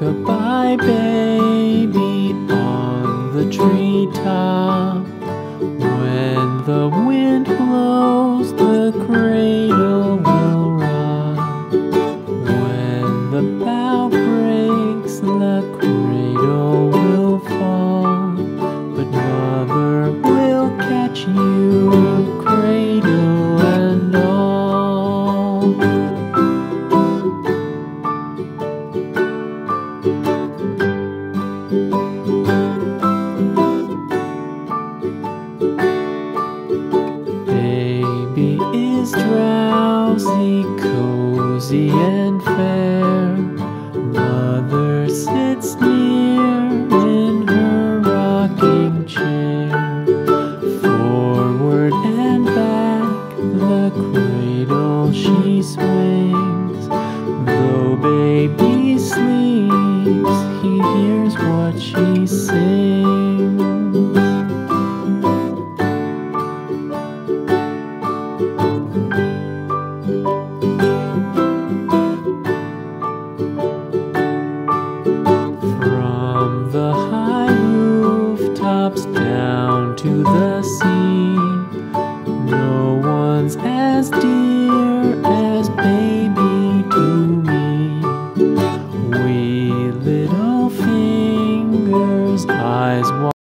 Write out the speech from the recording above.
Rock-a-bye baby on the treetop. When is drowsy, cozy and fair. Mother sits near in her rocking chair. Forward and back, the cradle she swings. the. No one's as dear as baby to me. We little fingers, eyes wide.